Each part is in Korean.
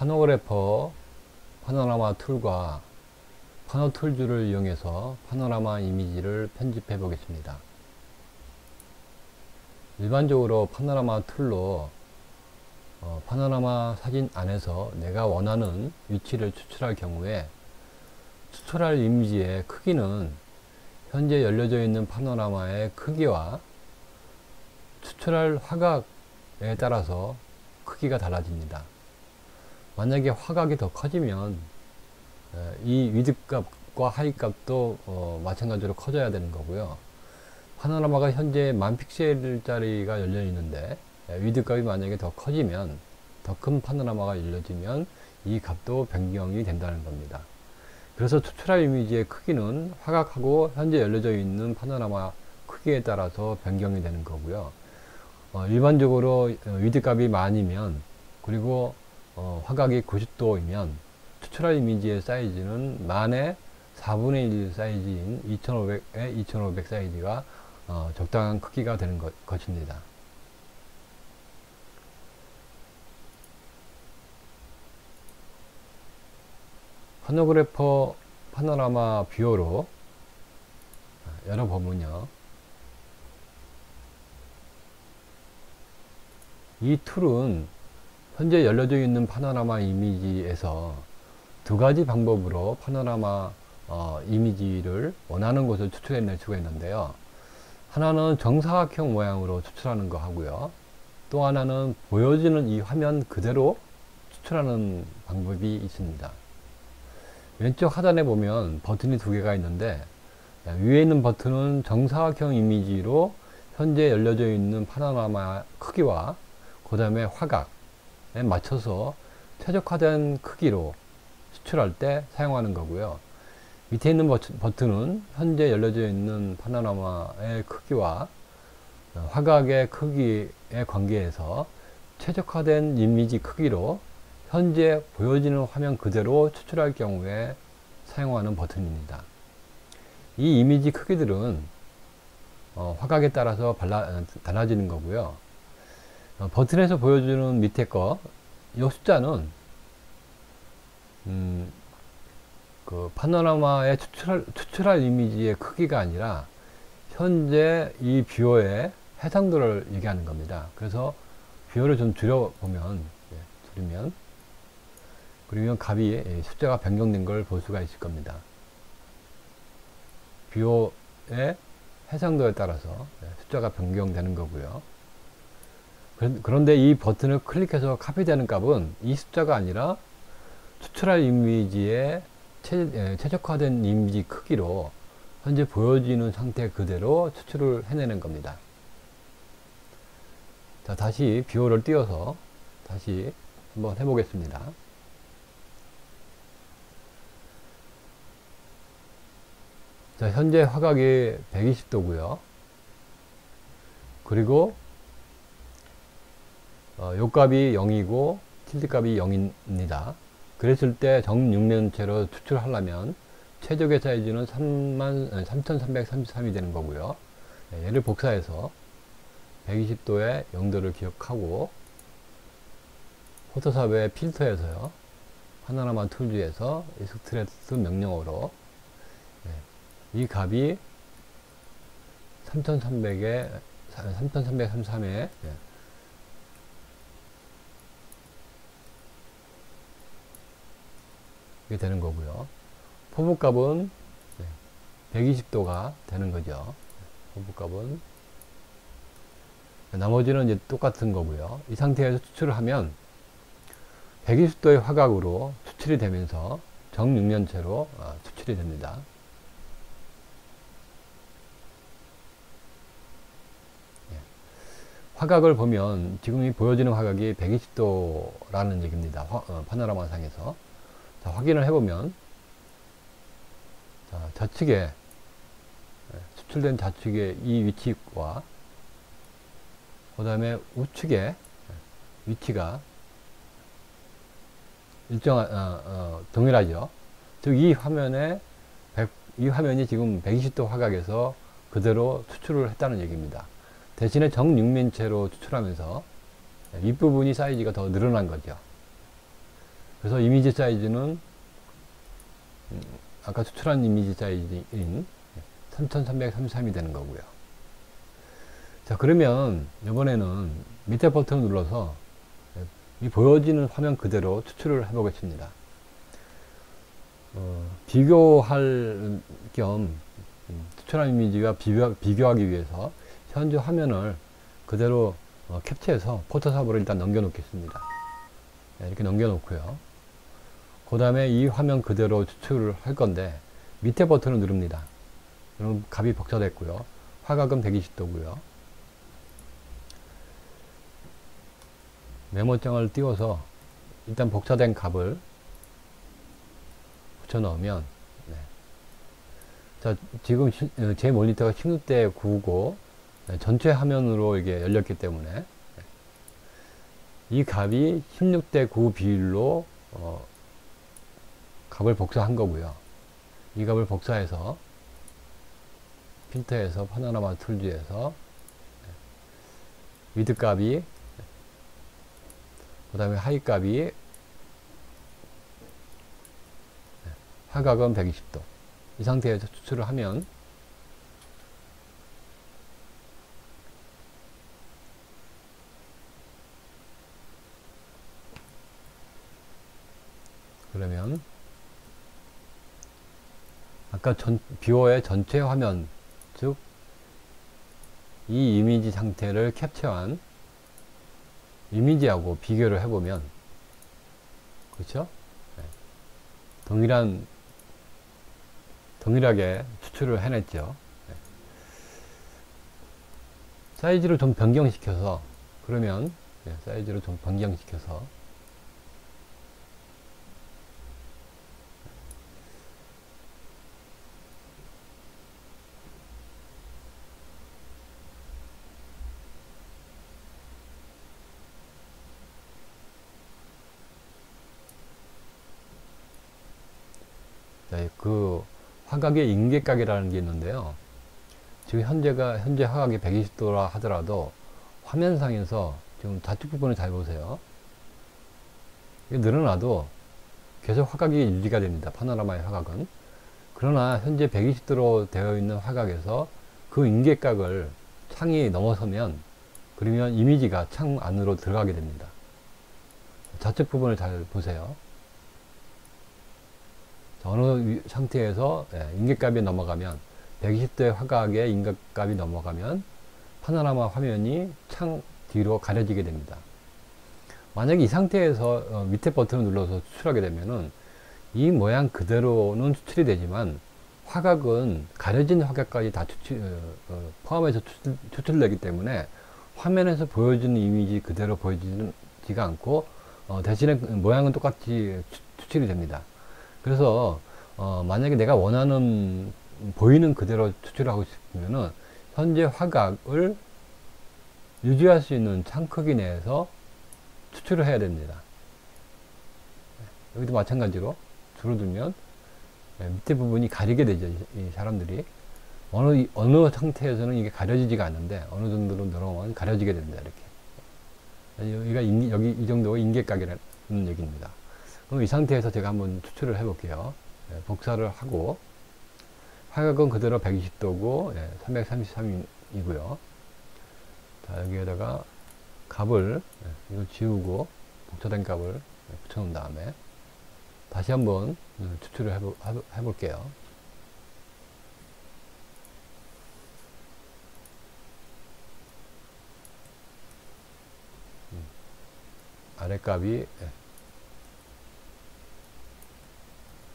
파노그래퍼 파노라마 tool과 Pano Tools를 이용해서 파노라마 이미지를 편집해 보겠습니다. 일반적으로 파노라마 tool로 어, 파노라마 사진 안에서 내가 원하는 위치를 추출할 경우에 추출할 이미지의 크기는 현재 열려져 있는 파노라마의 크기와 추출할 화각에 따라서 크기가 달라집니다. 만약에 화각이 더 커지면 이 위드값과 하이값도 어 마찬가지로 커져야 되는 거고요. 파노라마가 현재 만 픽셀짜리가 열려 있는데 위드값이 만약에 더 커지면 더 큰 파노라마가 열려지면 이 값도 변경이 된다는 겁니다. 그래서 추출할 이미지의 크기는 화각하고 현재 열려져 있는 파노라마 크기에 따라서 변경이 되는 거고요. 어, 일반적으로 width 값이 만이면 그리고 어, 화각이 90도이면 추출할 이미지의 사이즈는 만의 4분의 1 사이즈인 2500에 2500 사이즈가 어, 적당한 크기가 되는 것, 것입니다. 파노그래퍼 파노라마 뷰어로 열어보면요. 이 툴은 현재 열려져 있는 파노라마 이미지에서 두 가지 방법으로 파노라마 어, 이미지를 원하는 곳을 추출해낼 수가 있는데요. 하나는 정사각형 모양으로 추출하는 거 하고요. 또 하나는 보여지는 이 화면 그대로 추출하는 방법이 있습니다. 왼쪽 하단에 보면 버튼이 두 개가 있는데 위에 있는 버튼은 정사각형 이미지로 현재 열려져 있는 파노라마 크기와 그 다음에 화각에 맞춰서 최적화된 크기로 수출할 때 사용하는 거고요. 밑에 있는 버튼은 현재 열려져 있는 파노라마의 크기와 화각의 크기에 관계해서 최적화된 이미지 크기로 현재 보여지는 화면 그대로 추출할 경우에 사용하는 버튼입니다. 이 이미지 크기들은 어, 화각에 따라서 발라, 달라지는 거고요. 어, 버튼에서 보여주는 밑에 거, 이 숫자는 음, 그 파노라마의 추출할, 추출할 이미지의 크기가 아니라 현재 이 뷰어의 해상도를 얘기하는 겁니다. 그래서 뷰어를 좀 줄여보면, 예, 줄이면 그러면 값이 예, 숫자가 변경된 걸 볼 수가 있을 겁니다. 뷰어의 해상도에 따라서 예, 숫자가 변경되는 거고요. 그런데 이 버튼을 클릭해서 카피되는 값은 이 숫자가 아니라 추출할 이미지의 최, 예, 최적화된 이미지 크기로 현재 보여지는 상태 그대로 추출을 해내는 겁니다. 자, 다시 뷰어를 띄워서 다시 한번 해보겠습니다. 자, 현재 화각이 120도고요. 그리고 어, 요 값이 0이고 틸트 값이 0입니다. 그랬을 때 정육면체로 추출하려면 최적의 사이즈는 3만, 3333이 되는 거고요. 네, 얘를 복사해서 120도의 0도를 기억하고 포토샵의 필터에서요. 하나하나만 툴즈에서 익스트레스 명령어로 이 값이 3300에 3333에 이게 되는 거고요. 포부값은 120도가 되는 거죠. 포부값은 나머지는 이제 똑같은 거고요. 이 상태에서 추출을 하면 120도의 화각으로 추출이 되면서 정육면체로 어, 추출이 됩니다. 화각을 보면 지금 이 보여지는 화각이 120도라는 얘기입니다. 화, 어, 파노라마 상에서. 자, 확인을 해보면 자, 좌측에 예, 수출된 좌측의 이 위치와 그 다음에 우측의 위치가 일정한 어, 어, 동일하죠. 즉 이 화면에 100, 이 화면이 지금 120도 화각에서 그대로 추출을 했다는 얘기입니다. 대신에 정육면체로 추출하면서 윗부분이 사이즈가 더 늘어난 거죠. 그래서 이미지 사이즈는 음, 아까 추출한 이미지 사이즈인 3333이 되는 거고요. 자 그러면 이번에는 밑에 버튼을 눌러서 이 보여지는 화면 그대로 추출을 해 보겠습니다. 어, 비교할 겸 음, 추출한 이미지와 비교, 비교 하기 위해서 현재 화면을 그대로 어, 캡처해서 포토샵으로 일단 넘겨 놓겠습니다. 네, 이렇게 넘겨 놓고요. 그 다음에 이 화면 그대로 추출을 할 건데 밑에 버튼을 누릅니다. 그럼 값이 복사됐고요. 화각은 120도고요. 메모장을 띄워서 일단 복사된 값을 붙여 넣으면 네. 자 지금 시, 어, 제 모니터가 16대 9고 네, 전체 화면으로 이게 열렸기 때문에 네. 이 값이 16대 9 비율로 어, 값을 복사한 거고요. 이 값을 복사해서 필터에서 파노라마 Tools에서 width 값이 그 다음에 하이 값이 하각은 120도. 이 상태에서 추출을 하면 그러면 아까 전, 뷰어의 전체 화면 즉 이 이미지 상태를 캡처한 이미지하고 비교를 해보면 그렇죠? 네. 동일한 동일하게 추출을 해냈죠. 네. 사이즈를 좀 변경시켜서 그러면 네, 사이즈를 좀 변경시켜서 그 화각의 인계각이라는 게 있는데요. 지금 현재가 현재 화각이 120도라 하더라도 화면상에서 지금 좌측 부분을 잘 보세요. 늘어나도 계속 화각이 유지가 됩니다. 파노라마의 화각은. 그러나 현재 120도로 되어 있는 화각에서 그 인계각을 창이 넘어서면 그러면 이미지가 창 안으로 들어가게 됩니다. 좌측 부분을 잘 보세요. 어느 상태에서 예, 인계값이 넘어가면 120도의 화각의 인계값이 넘어가면 파노라마 화면이 창 뒤로 가려지게 됩니다. 만약에 이 상태에서 어, 밑에 버튼을 눌러서 추출하게 되면은 이 모양 그대로는 추출이 되지만 화각은 가려진 화각까지 다 추출, 어, 어, 포함해서 추출, 추출되기 때문에 화면에서 보여주는 이미지 그대로 보여지지가 않고 어, 대신에 모양은 똑같이 추 출이 됩니다. 그래서 어, 만약에 내가 원하는 보이는 그대로 추출하고 싶으면은 현재 화각을 유지할 수 있는 창 크기 내에서 추출을 해야 됩니다. 여기도 마찬가지로 줄어들면 예, 밑에 부분이 가리게 되죠. 이 사람들이 어느 어느 상태에서는 이게 가려지지가 않는데 어느 정도로 늘어오면 가려지게 됩니다. 이렇게 여기가 인, 여기 이 정도가 인계각이라는 얘기입니다. 그럼 이 상태에서 제가 한번 추출을 해 볼게요. 예, 복사를 하고 화각은 그대로 120도고 예, 333이고요. 자 여기에다가 값을 예, 이거 지우고 복사된 값을 예, 붙여놓은 다음에 다시 한번 음, 추출을 해보, 해볼게요. 음, 아래 값이 예,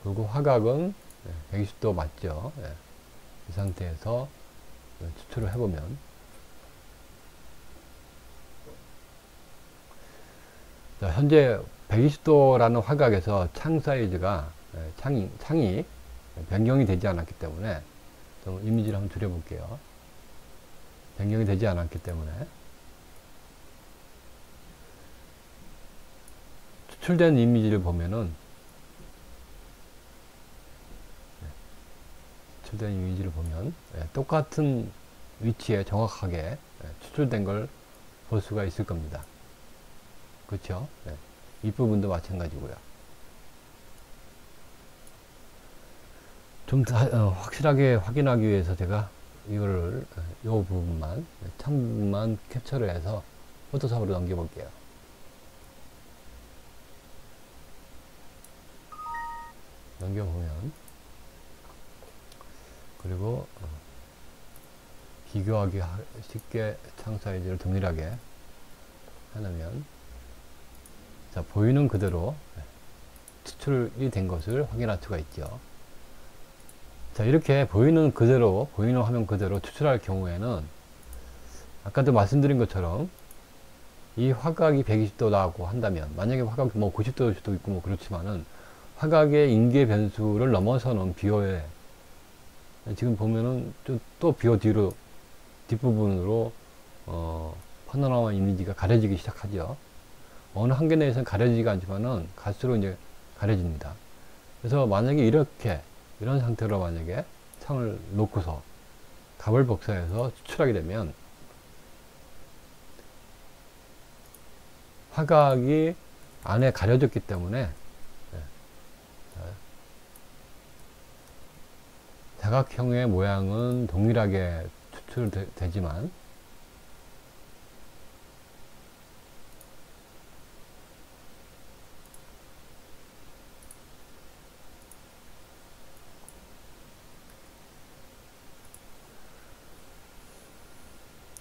그리고 화각은 120도 맞죠. 예. 이 상태에서 추출을 해보면 자, 현재 120도라는 화각에서 창 사이즈가 예, 창이, 창이 변경이 되지 않았기 때문에 좀 이미지를 한번 줄여볼게요. 변경이 되지 않았기 때문에 추출된 이미지를 보면은 추출된 이미지를 보면 예, 똑같은 위치에 정확하게 예, 추출된 걸 볼 수가 있을 겁니다. 그렇죠? 예, 네. 부분도 마찬가지고요. 좀 다, 어, 확실하게 확인하기 위해서 제가 이거를 어, 이 부분만 참만 캡처를 해서 포토샵으로 넘겨볼게요. 넘겨보면 그리고 어, 비교하기 하- 쉽게 창 사이즈를 동일하게 해놓으면 자 보이는 그대로 추출이 된 것을 확인할 수가 있죠. 자 이렇게 보이는 그대로 보이는 화면 그대로 추출할 경우에는 아까도 말씀드린 것처럼 이 화각이 120도라고 한다면 만약에 화각이 뭐 90도일 수도 있고 뭐 그렇지만은 화각의 인계 변수를 넘어서는 비호에 지금 보면은 또, 또 비호 뒤로 뒷부분으로 어, 파노라마 이미지가 가려지기 시작하죠. 어느 한계 내에서는 가려지지가 않지만은 갈수록 이제 가려집니다. 그래서 만약에 이렇게 이런 상태로 만약에 창을 놓고서 갑을 복사해서 추출하게 되면 화각이 안에 가려졌기 때문에 예, 사각형의 모양은 동일하게 추출되지만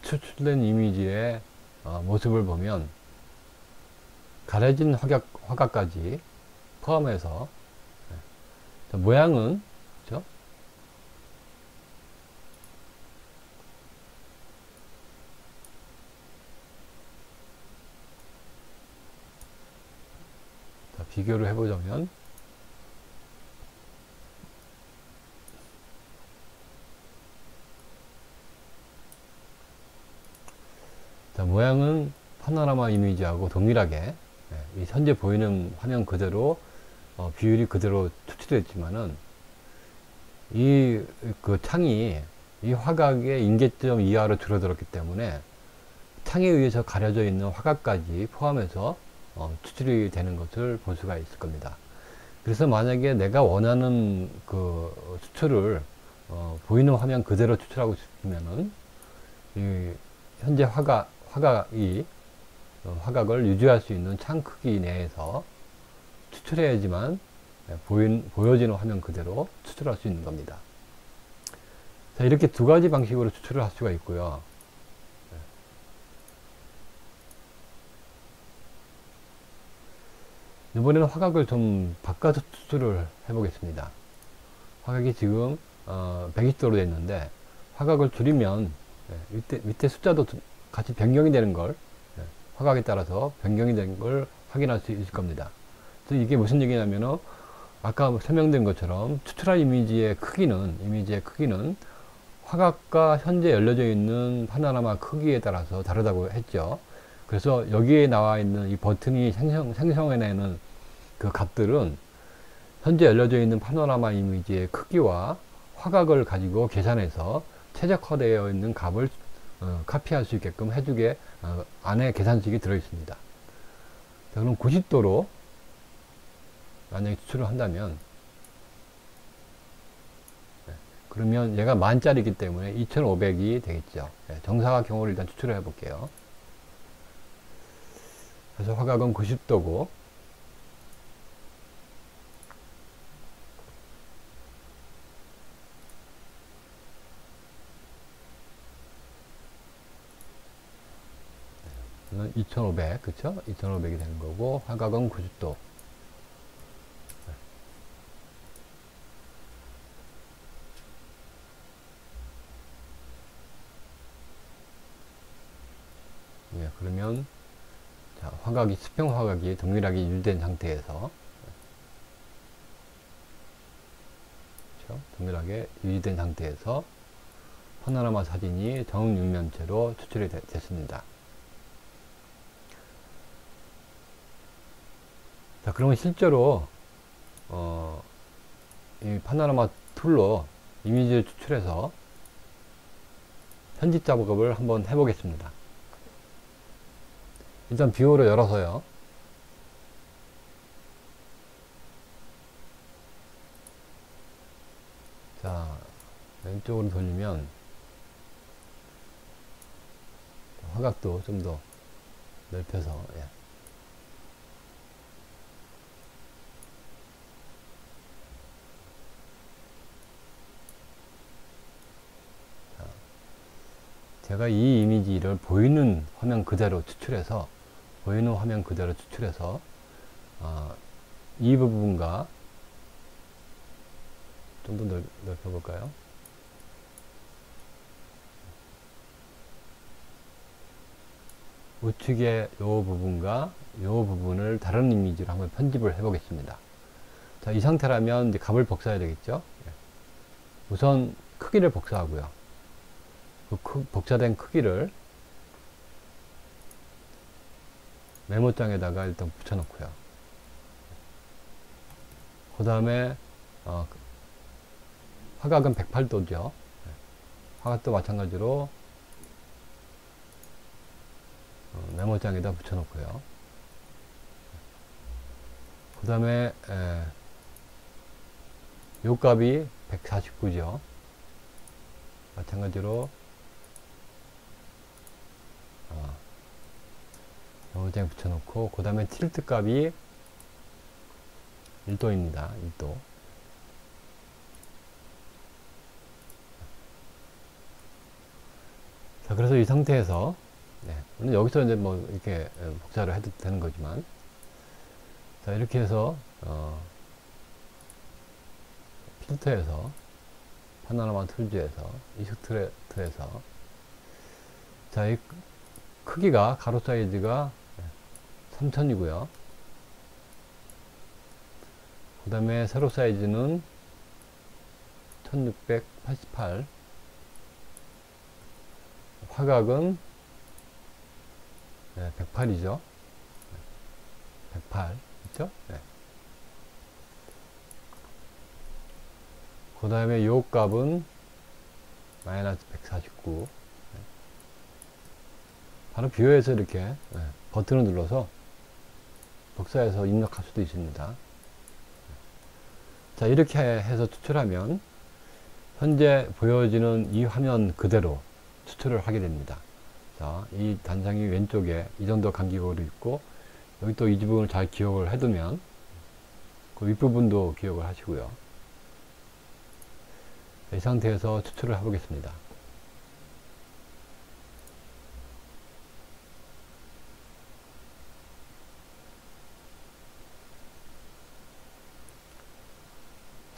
추출된 이미지의 어, 모습을 보면 가려진 화각, 화각까지 포함해서 자, 모양은 그죠? 자, 비교를 해보자면 자, 모양은 파노라마 이미지하고 동일하게 예, 이 현재 보이는 화면 그대로 어, 비율이 그대로 추출됐지만은 이 그 창이 이 화각의 인계점 이하로 줄어들었기 때문에 창에 의해서 가려져 있는 화각까지 포함해서 어, 추출이 되는 것을 볼 수가 있을 겁니다. 그래서 만약에 내가 원하는 그 추출을 어, 보이는 화면 그대로 추출하고 싶으면은 이 현재 화각 화각이 어, 화각을 유지할 수 있는 창 크기 내에서 추출해야지만 예, 보인, 보여지는 화면 그대로 추출할 수 있는 겁니다. 자, 이렇게 두 가지 방식으로 추출을 할 수가 있고요. 이번에는 화각을 좀 바꿔서 추출을 해보겠습니다. 화각이 지금 어, 120도로 됐는데 화각을 줄이면 예, 밑에, 밑에 숫자도 같이 변경이 되는 걸 예, 화각에 따라서 변경이 된 걸 확인할 수 있을 겁니다. 그래서 이게 무슨 얘기냐면은 아까 설명된 것처럼 추출할 이미지의 크기는 이미지의 크기는 화각과 현재 열려져 있는 파노라마 크기에 따라서 다르다고 했죠. 그래서 여기에 나와 있는 이 버튼이 생성, 생성해내는 그 값들은 현재 열려져 있는 파노라마 이미지의 크기와 화각을 가지고 계산해서 최적화되어 있는 값을 어, 카피할 수 있게끔 해주게 어, 안에 계산식이 들어 있습니다. 자, 그럼 90도로 만약에 추출을 한다면 네, 그러면 얘가 만짜리이기 때문에 2500이 되겠죠. 네, 정사각형으로 일단 추출을 해볼게요. 그래서 화각은 90도고 2500, 그쵸? 2500이 되는 거고, 화각은 90도. 예, 그러면, 자, 화각이, 수평 화각이 동일하게 유지된 상태에서, 그쵸? 동일하게 유지된 상태에서, 파노라마 사진이 정육면체로 추출이 되, 됐습니다. 자, 그러면 실제로, 어, 이 파노라마 툴로 이미지를 추출해서 편집 작업을 한번 해보겠습니다. 일단 뷰어로 열어서요. 이쪽으로 돌리면 화각도 좀 더 넓혀서 예. 제가 이 이미지를 보이는 화면 그대로 추출해서 보이는 화면 그대로 추출해서 어, 이 부분과 좀 더 넓혀볼까요? 우측의 요 부분과 요 부분을 다른 이미지로 한번 편집을 해 보겠습니다. 자, 이 상태라면 이제 값을 복사해야 되겠죠? 예. 우선 크기를 복사하고요. 그 크, 복사된 크기를 메모장에다가 일단 붙여놓고요. 그 다음에 어, 화각은 108도죠. 화각도 마찬가지로 어, 메모장에다 붙여놓고요. 그 다음에 요 값이 149죠. 마찬가지로 어, 메모장에 붙여놓고 그 다음에 틸트 값이 1도입니다. 1도. 자, 그래서 이 상태에서 네. 물론 여기서 이제 뭐 이렇게 복사를 해도 되는 거지만 자 이렇게 해서 어, 필터에서 파노라마 툴즈에서 이식트에서 자 이 크기가 가로 사이즈가 3000이고요 그 다음에 세로 사이즈는 1688 화각은 네, 108이죠. 108. 있죠? 네. 그 다음에 요 값은 마이너스 149. 네. 바로 뷰에서 이렇게 네, 버튼을 눌러서 복사해서 입력할 수도 있습니다. 자, 이렇게 해서 추출하면 현재 보여지는 이 화면 그대로 추출을 하게 됩니다. 자, 이 단상이 왼쪽에 이 정도 간격으로 있고 여기 또 이 부분을 잘 기억을 해두면 그 윗부분도 기억을 하시고요. 이 상태에서 추출을 해보겠습니다.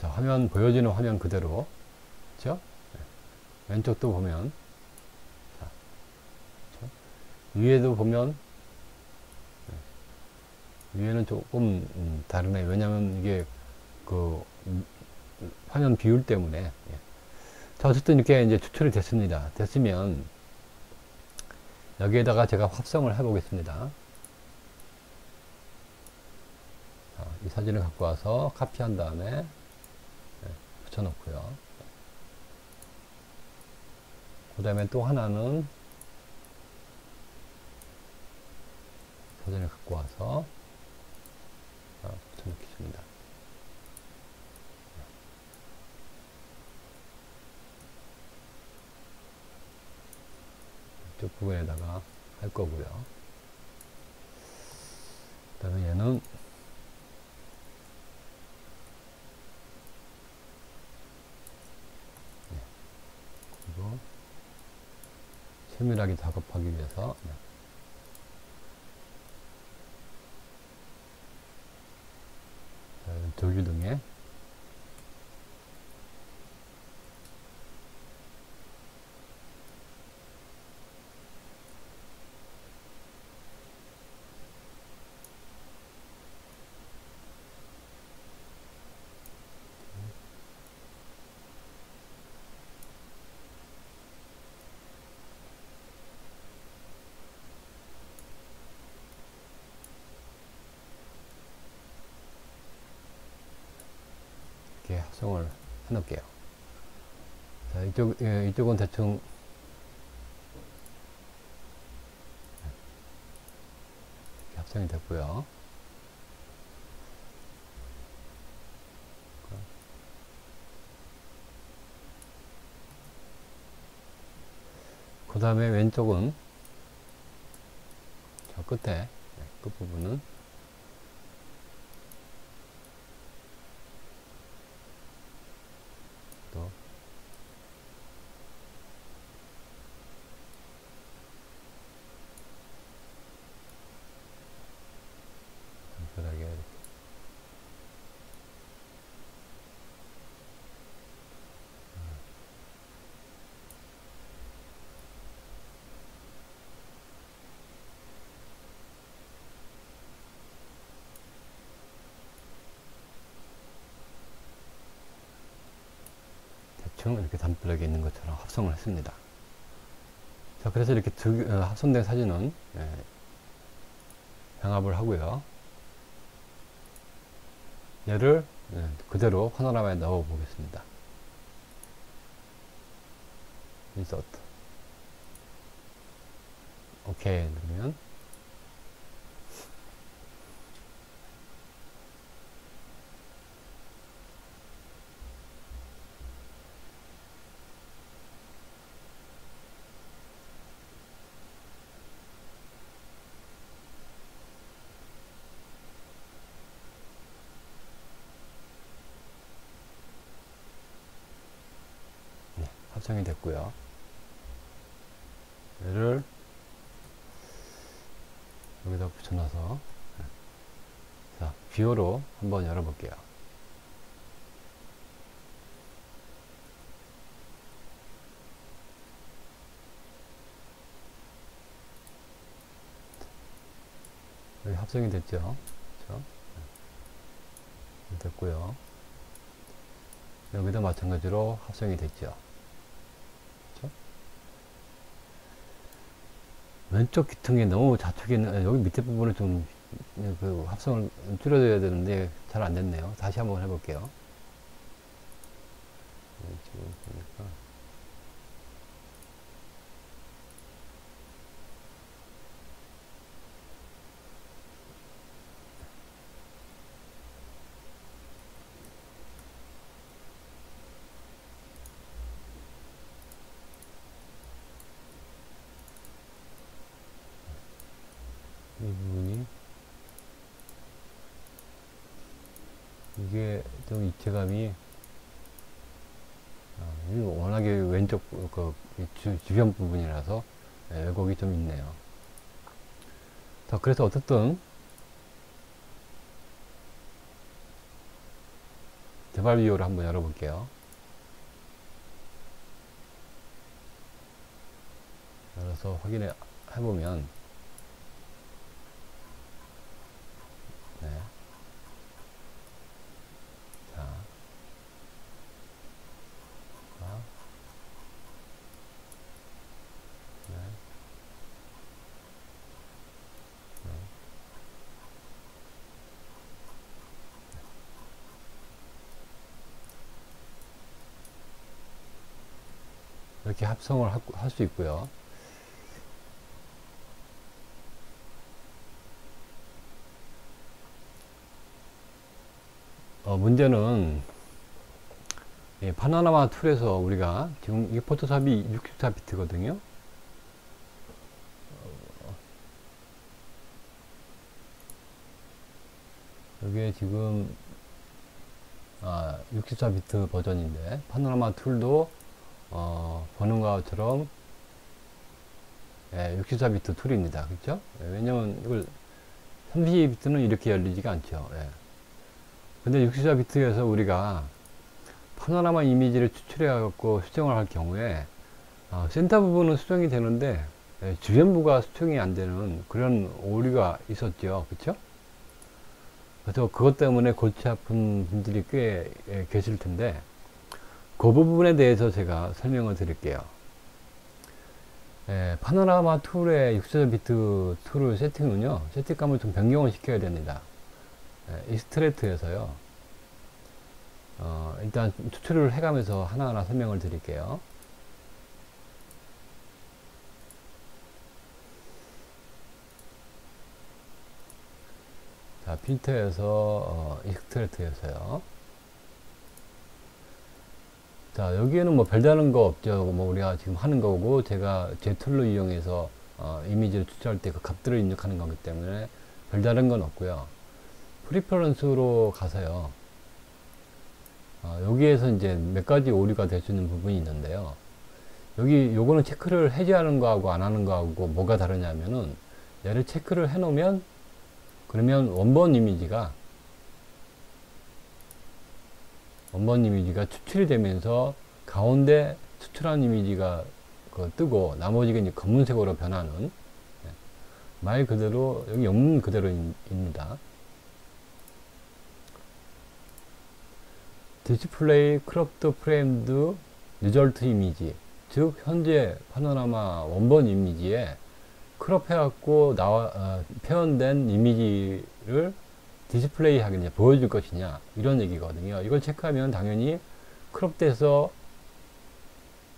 자, 화면 보여지는 화면 그대로. 그렇죠? 왼쪽도 보면. 위에도 보면. 네. 위에는 조금 음, 다르네. 왜냐면 이게 그 음, 화면 비율 때문에. 예. 자 어쨌든 이렇게 이제 추출이 됐습니다. 됐으면 여기에다가 제가 합성을 해 보겠습니다. 이 사진을 갖고 와서 카피한 다음에 네, 붙여 놓고요 그 다음에 또 하나는 사진을 갖고 와서 붙여놓겠습니다. 이쪽 부분에다가 할 거고요. 그 다음에 얘는 그리고 세밀하게 작업하기 위해서 네. 조규등에 이렇게 합성을 해 놓을게요. 자, 이쪽, 예, 이쪽은 대충 합성이 됐고요. 그 다음에 왼쪽은 저 끝에 네, 끝부분은 또 간편하게 이렇게 대충 이렇게 담벼락에 있는 것처럼 합성을 했습니다. 자, 그래서 이렇게 두, 어, 합성된 사진은 예, 병합을 하고요. 얘를 예, 그대로 파노라마에 넣어 보겠습니다. 인서트. 오케이 누르면 네, 합성이 됐고요. 얘를 여기다 붙여놔서 네. 자 뷰어로 한번 열어볼게요. 여기 합성이 됐죠? 그렇죠? 네. 됐고요. 여기도 마찬가지로 합성이 됐죠. 왼쪽 귀퉁이 너무 좌측에 있는 여기 밑에 부분을 좀 그 합성을 줄여줘야 되는데 잘 안 됐네요. 다시 한번 해볼게요. 네, 지금 보니까 이 부분이 이게 좀 입체감이 아, 이게 워낙에 왼쪽 그 주, 주변 부분이라서 예, 왜곡이 좀 있네요. 자, 그래서 어쨌든 개발 비율을 한번 열어볼게요. 열어서 확인해 해보면 이렇게 합성을 할 수 있고요. 어, 문제는 예, 파노라마 툴에서 우리가 지금 이게 포토샵이 64비트거든요. 여기에 지금 아, 64비트 버전인데 파노라마 툴도 어, 보는 것처럼 예, 64비트 툴입니다. 그렇죠? 예, 왜냐면 이걸 32비트는 이렇게 열리지가 않죠. 예. 근데 64비트에서 우리가 파노라마 이미지를 추출해 갖고 수정을 할 경우에 어, 센터 부분은 수정이 되는데 예, 주변부가 수정이 안 되는 그런 오류가 있었죠. 그쵸? 그래서 그것 때문에 골치 아픈 분들이 꽤 예, 계실 텐데 그 부분에 대해서 제가 설명을 드릴게요. 예, 파노라마 툴의 64비트 툴을 세팅은요, 세팅값을 좀 변경을 시켜야 됩니다. 예, extract에서요, 어, 일단 추출을 해가면서 하나하나 설명을 드릴게요. 자, 필터에서, 어, extract에서요. 자 여기에는 뭐 별다른 거 없죠. 뭐 우리가 지금 하는 거고 제가 제 툴로 이용해서 어, 이미지를 추출할 때 그 값들을 입력하는 거기 때문에 별다른 건 없고요. preference로 가서요. 어, 여기에서 이제 몇 가지 오류가 될 수 있는 부분이 있는데요. 여기 요거는 체크를 해제하는 거하고 안 하는 거하고 뭐가 다르냐면은 얘를 체크를 해 놓으면 그러면 원본 이미지가 원본 이미지가 추출이 되면서 가운데 추출한 이미지가 그 뜨고 나머지가 이제 검은색으로 변하는 예. 말 그대로 여기 영문 그대로입니다. display cropped framed result image 즉 현재 파노라마 원본 이미지에 crop 해갖고 나와 어, 표현된 이미지를 디스플레이 하겠냐 보여줄 것이냐 이런 얘기거든요. 이걸 체크하면 당연히 crop돼서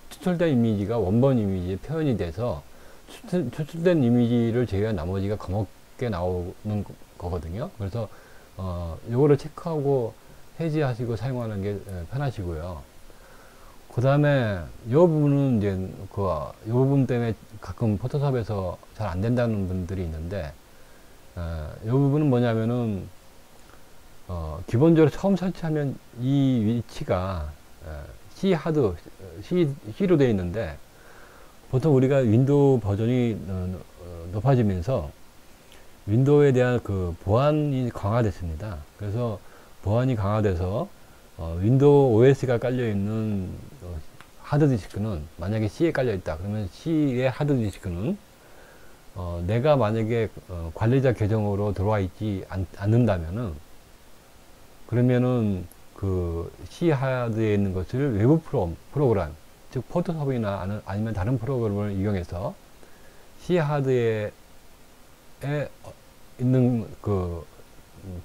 추출된 이미지가 원본 이미지에 표현이 돼서 추출, 추출 된 이미지를 제외한 나머지가 검게 나오는 거거든요. 그래서 어, 요거를 체크하고 해지하시고 사용하는 게 편하시고요. 그 다음에 이 부분은 이제 그 요 부분 때문에 가끔 포토샵에서 잘 안 된다는 분들이 있는데 어, 이 부분은 뭐냐면은 어, 기본적으로 처음 설치하면 이 위치가 어, C 하드 C, C로 되어 있는데 보통 우리가 윈도우 버전이 어, 어, 높아지면서 윈도우에 대한 그 보안이 강화됐습니다. 그래서 보안이 강화돼서 어, 윈도우 OS가 깔려 있는 어, 하드디스크는 만약에 C에 깔려 있다 그러면 C의 하드디스크는 어, 내가 만약에 어, 관리자 계정으로 들어와 있지 않, 않는다면은 그러면은 그 C 하드에 있는 것을 외부 프로, 프로그램 즉 포토샵이나 아니면 다른 프로그램을 이용해서 C 하드에 있는 그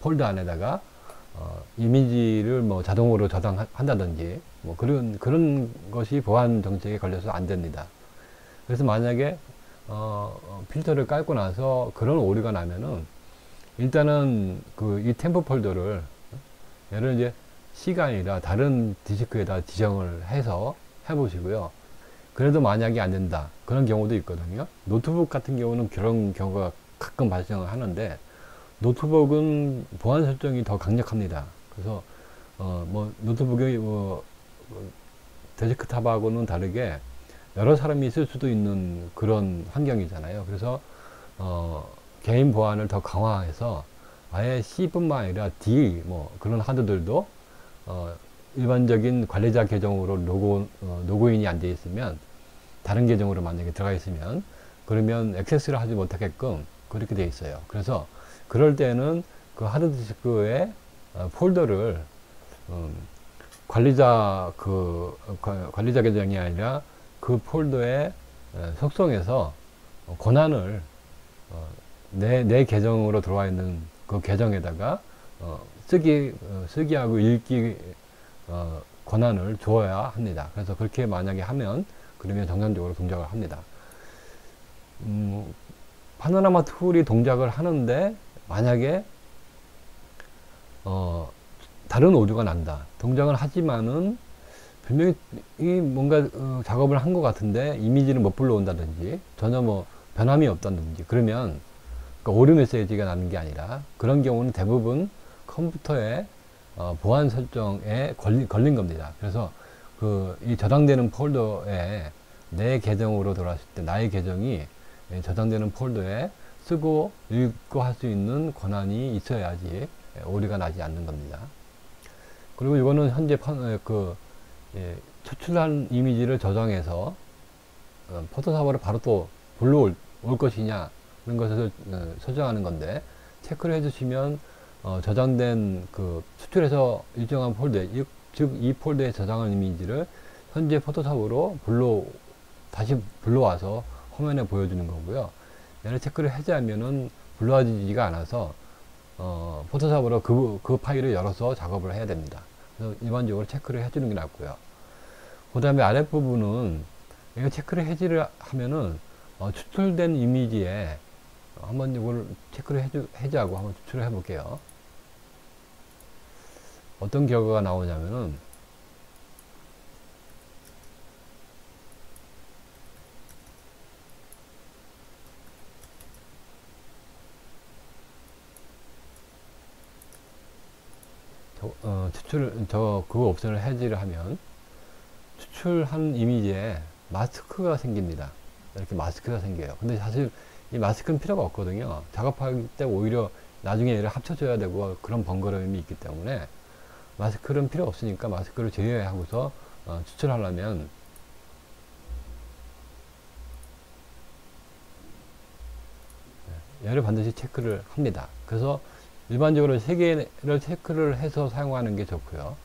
폴더 안에다가 어, 이미지를 뭐 자동으로 저장한다든지 뭐 그런 그런 것이 보안 정책에 걸려서 안 됩니다. 그래서 만약에 어, 어 필터를 깔고 나서 그런 오류가 나면은 일단은 그 이 temp 폴더를 예를 이제 아니라 다른 디스크에다 지정을 해서 해보시고요. 그래도 만약에 안 된다 그런 경우도 있거든요. 노트북 같은 경우는 그런 경우가 가끔 발생을 하는데 노트북은 보안 설정이 더 강력합니다. 그래서 어 뭐 노트북이 뭐, 뭐 데스크탑하고는 다르게 여러 사람이 쓸 수도 있는 그런 환경이잖아요. 그래서 어 개인 보안을 더 강화해서 아예 C뿐만 아니라 D 뭐 그런 하드들도 어 일반적인 관리자 계정으로 로고, 어, 로그인이 안 되어 있으면 다른 계정으로 만약에 들어가 있으면 그러면 액세스를 하지 못하게끔 그렇게 되어 있어요. 그래서 그럴 때는 그 하드디스크에 어, 폴더를 음, 관리자 그 관리자 계정이 아니라 그 폴더에 속성에서 권한을 어, 내, 내 계정으로 들어와 있는 그 계정에다가 어, 쓰기 어, 쓰기하고 읽기 어, 권한을 주어야 합니다. 그래서 그렇게 만약에 하면 그러면 정상적으로 동작을 합니다. 음, 파노라마 툴이 동작을 하는데 만약에 어, 다른 오류가 난다. 동작을 하지만은 분명히 뭔가 어, 작업을 한 것 같은데 이미지를 못 불러온다든지 전혀 뭐 변함이 없다든지 그러면 그러니까 오류 메시지가 나는 게 아니라 그런 경우는 대부분 컴퓨터의 어, 보안 설정에 걸린, 걸린 겁니다. 그래서 그 이 저장되는 폴더에 내 계정으로 들어왔을 때 나의 계정이 저장되는 폴더에 쓰고 읽고 할 수 있는 권한이 있어야지 오류가 나지 않는 겁니다. 그리고 이거는 현재 그 예, 추출한 이미지를 저장해서 어, 포토샵으로 바로 또 불러올 올 것이냐 것을 어, 설정하는 건데 체크를 해주시면 어, 저장된 그 추출해서 일정한 폴더 즉 이 폴더에 저장한 이미지를 현재 포토샵으로 불러 다시 불러와서 화면에 보여주는 거고요. 얘를 체크를 해제하면은 불러지지가 않아서 어, 포토샵으로 그, 그 파일을 열어서 작업을 해야 됩니다. 그래서 일반적으로 체크를 해주는 게 낫고요. 그 다음에 아랫부분은 이거 체크를 해지를 하면은 어, 추출된 이미지에 한번 이걸 체크를 해주, 해자고 한번 추출을 해볼게요. 어떤 결과가 나오냐면은 저, 어, 추출, 저그 옵션을 해지를 하면 추출한 이미지에 마스크가 생깁니다. 이렇게 마스크가 생겨요. 근데 사실 이 마스크는 필요가 없거든요. 작업할 때 오히려 나중에 얘를 합쳐줘야 되고 그런 번거로움이 있기 때문에 마스크는 필요 없으니까 마스크를 제외하고서 어, 추출하려면 얘를 반드시 체크를 합니다. 그래서 일반적으로 세 개를 체크를 해서 사용하는 게 좋고요.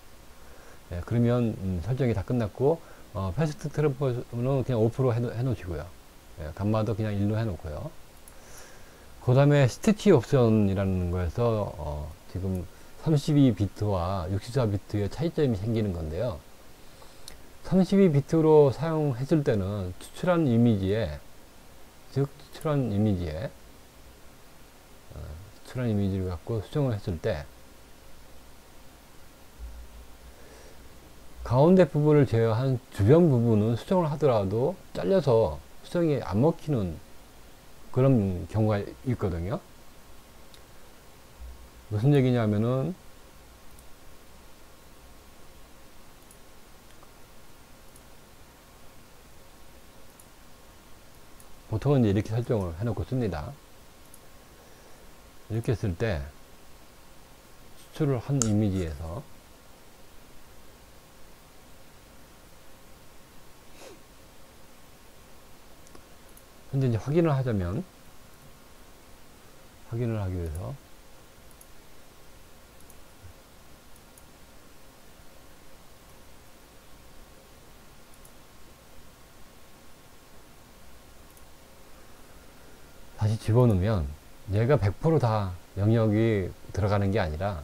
예, 그러면 음, 설정이 다 끝났고 어, 패스트 트랜스포는 그냥 5% 해, 해 놓으시고요. 예, 감마도 그냥 1로 해 놓고요. 그 다음에 스티치 옵션이라는 거에서 어, 지금 32비트와 64비트의 차이점이 생기는 건데요. 32비트로 사용했을 때는 추출한 이미지에 즉 추출한 이미지에 어, 추출한 이미지를 갖고 수정을 했을 때 가운데 부분을 제외한 주변 부분은 수정을 하더라도 잘려서 수정이 안 먹히는 그런 경우가 있거든요. 무슨 얘기냐면은 보통은 이렇게 설정을 해놓고 씁니다. 이렇게 했을 때 수출을 한 이미지에서 현재 이제 확인을 하자면 확인을 하기 위해서. 다시 집어넣으면 얘가 100%다 영역이 들어가는 게 아니라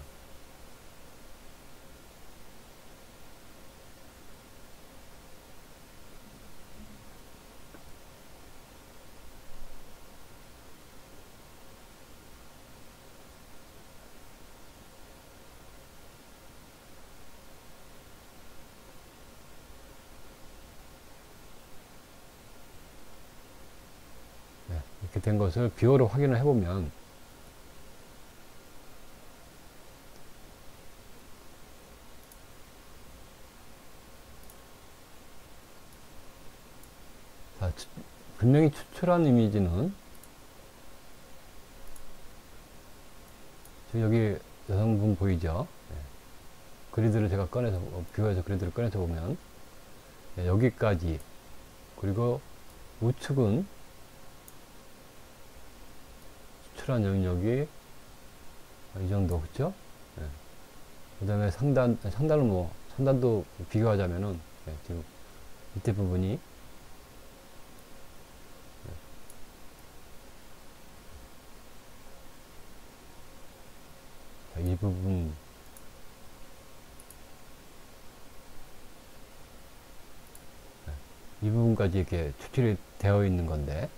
네, 이렇게 된 것을 비호로 확인을 해보면 자, 추- 분명히 추출한 이미지는 여기 여성분 보이죠? 네. 그리드를 제가 꺼내서 어, 뷰에서 그리드를 꺼내서 보면 네, 여기까지 그리고 우측은 추출한 영역이 이 정도 그죠? 그 다음에 상단 상단은 뭐 상단도 비교하자면은 네, 지금 밑에 부분이. 자, 이 부분. 네, 이 부분까지 이렇게 추출이 되어 있는 건데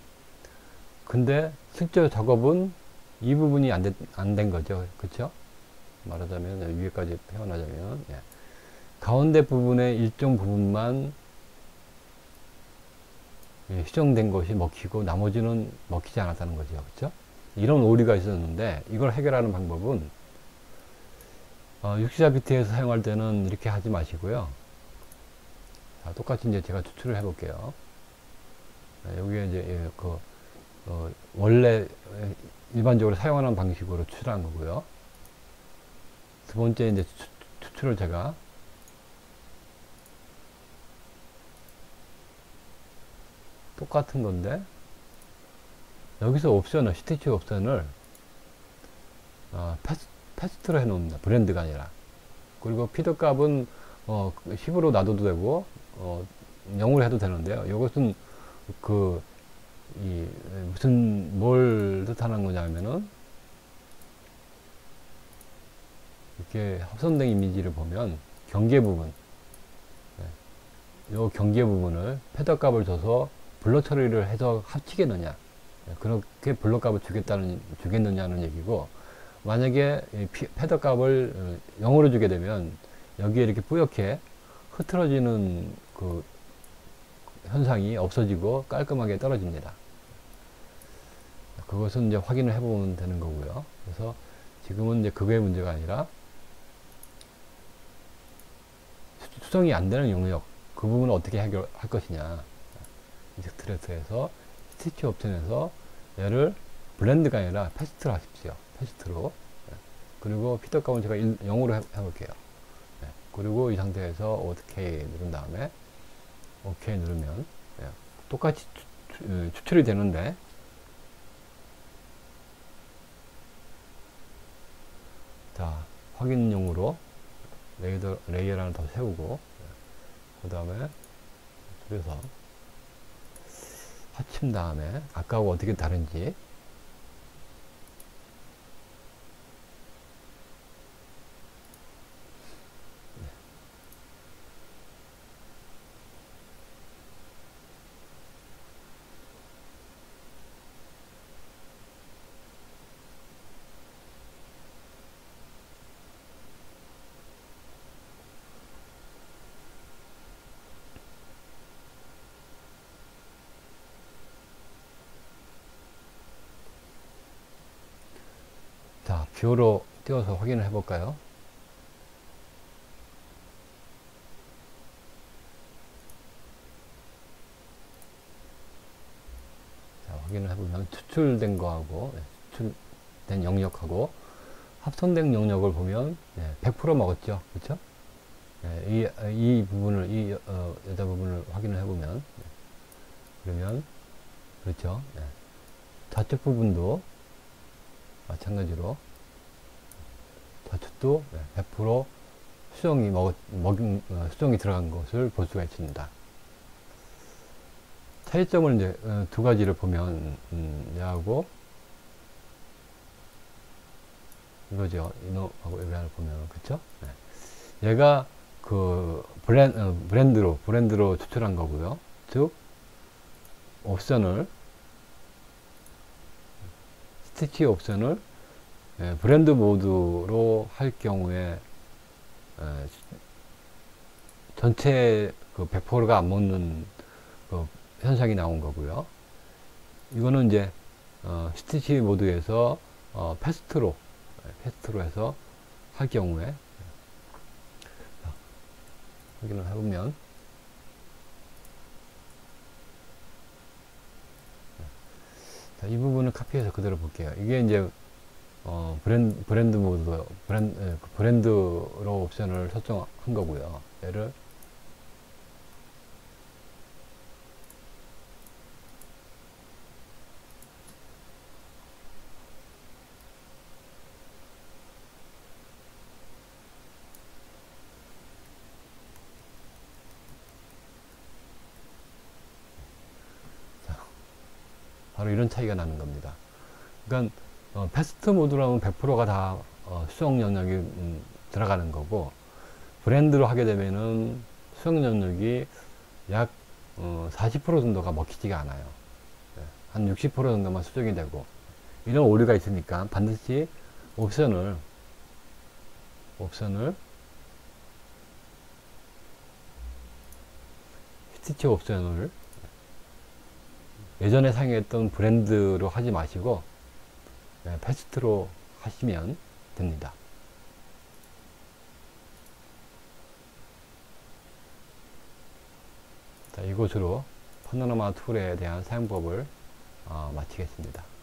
근데 실제 작업은 이 부분이 안 된 거죠 그쵸 말하자면 위에까지 표현하자면 예. 가운데 부분의 일정 부분만 예, 수정된 것이 먹히고 나머지는 먹히지 않았다는 거죠 그쵸 이런 오류가 있었는데 이걸 해결하는 방법은 어, 64비트에서 사용할 때는 이렇게 하지 마시고요. 자, 똑같이 이제 제가 추출을 해 볼게요. 여기에 이제 예, 그 어, 원래 일반적으로 사용하는 방식으로 추출한 거고요. 두 번째 이제 추, 추출을 제가 똑같은 건데 여기서 옵션을 스티치 옵션을 어, 패스, 패스트로 해 놓습니다. 브랜드가 아니라. 그리고 피드 값은 어, 10으로 놔둬도 되고 어, 0으로 해도 되는데요. 이것은 그 이, 무슨 뭘 뜻하는 거냐면은 이렇게 합선된 이미지를 보면 경계 부분 네. 요 경계 부분을 패더 값을 줘서 블러 처리를 해서 합치겠느냐 네. 그렇게 블러 값을 주겠다는 주겠느냐는 얘기고 만약에 패더 값을 0으로 주게 되면 여기에 이렇게 뿌옇게 흐트러지는 그 현상이 없어지고 깔끔하게 떨어집니다. 그것은 이제 확인을 해보면 되는 거고요. 그래서 지금은 이제 그게 문제가 아니라 수정이 안 되는 영역 그 부분을 어떻게 해결할 것이냐 인젝트레스에서 스티치 옵션에서 얘를 blend가 아니라 fast로 하십시오 fast로 네. 그리고 feather 값은 제가 1, 0으로 해, 해볼게요 네. 그리고 이 상태에서 OK 누른 다음에 OK 누르면. 네. 똑같이 추, 추, 추출이 되는데. 자 확인용으로 레이더, 레이어를 하나 더 세우고. 그 다음에 줄여서 합친 다음에 아까하고 어떻게 다른지 자, 뷰로 띄워서 확인을 해 볼까요? 자, 확인을 해보면 추출된 거하고 네, 추출된 영역하고 합성된 영역을 보면 네, 100% 먹었죠, 그렇죠? 네, 이, 이 부분을 이 어, 여자 부분을 확인을 해보면 네. 그러면 그렇죠. 네. 좌측 부분도 마찬가지로 좌측도 100% 수정이 먹, 먹인, 어, 수정이 들어간 것을 볼 수가 있습니다. 차이점을 이제 어, 두 가지를 보면 음, 얘하고 이거죠. 이놈하고 얘를 보면 그쵸? 네. 얘가 그 브랜, 어, 브랜드로 브랜드로 추출한 거고요. 즉 옵션을 스티치 옵션을 예, 브랜드 모드로 할 경우에 예, 전체 그 100%가 안 먹는 그 현상이 나온 거고요. 이거는 이제 어, 스티치 모드에서 어, 패스트로 예, 패스트로 해서 할 경우에 확인을 해보면 자, 이 부분을 카피해서 그대로 볼게요. 이게 이제 어, 브랜드, 브랜드 모드, 브랜드, 예, 그 브랜드로 옵션을 설정한 거고요. 얘를 바로 이런 차이가 나는 겁니다. 그러니까 어, 패스트 모드라면 100%가 다 어, 수정 영역이 음, 들어가는 거고 브랜드로 하게 되면은 수정 영역이 약 어, 40% 정도가 먹히지가 않아요. 네, 한60% 정도만 수정이 되고 이런 오류가 있으니까 반드시 옵션을 옵션을 스티치 옵션을 예전에 사용했던 브랜드로 하지 마시고 네, 패스트로 하시면 됩니다. 자, 이것으로 파노라마 툴에 대한 사용법을 어, 마치겠습니다.